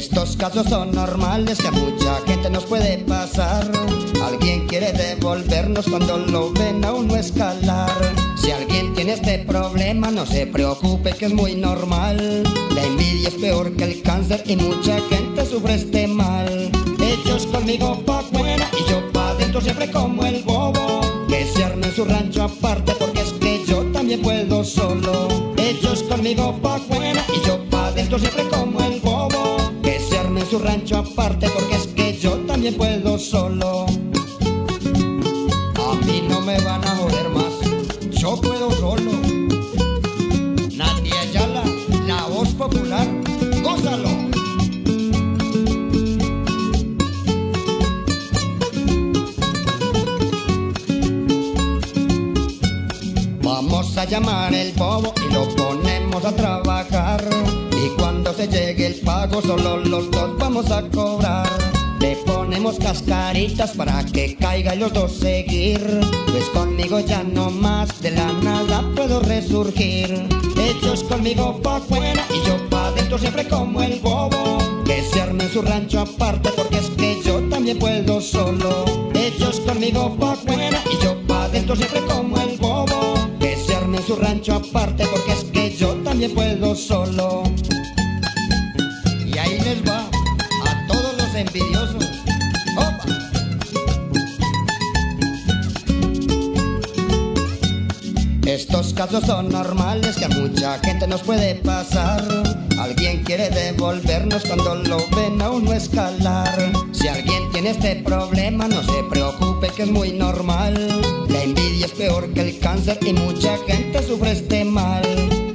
Estos casos son normales que a mucha gente nos puede pasar. Alguien quiere devolvernos cuando lo ven a uno escalar. Si alguien tiene este problema, no se preocupe que es muy normal. La envidia es peor que el cáncer y mucha gente sufre este mal. Ellos conmigo pa' fuera y yo pa' dentro siempre como el bobo. Que se arme en su rancho aparte porque es que yo también puedo solo. Ellos conmigo pa' fuera y yo pa' dentro siempre como el bobo. Su rancho aparte porque es que yo también puedo solo. A mí no me van a joder más, yo puedo solo. Nadia Ayala, la voz popular, gózalo. Vamos a llamar el bobo y lo ponemos a trabajar. Y cuando se llegue el pago, solo los dos vamos a cobrar. Le ponemos cascaritas para que caiga y los dos seguir. Pues conmigo ya no más, de la nada puedo resurgir. Ellos conmigo pa' afuera y yo pa' dentro siempre como el bobo. Que se arme su rancho aparte porque es que yo también puedo solo. Ellos conmigo pa' afuera y yo pa' dentro siempre como el su rancho aparte porque es que yo también puedo solo. Y ahí les va a todos los envidiosos. ¡Opa! Estos casos son normales que a mucha gente nos puede pasar. Alguien quiere devolvernos cuando lo ven a uno escalar. Si alguien tiene este problema, no se preocupe que es muy normal. La envidia es peor que el cáncer y mucha gente sufre este mal.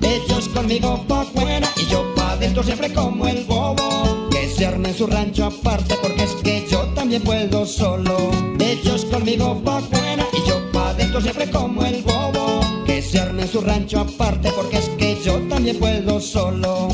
Ellos conmigo pa' afuera y yo pa' dentro siempre como el bobo. Que se arme en su rancho aparte porque es que yo también puedo solo. Ellos conmigo pa' afuera y yo pa' dentro siempre como el bobo. Que se arme en su rancho aparte porque es que yo también puedo solo.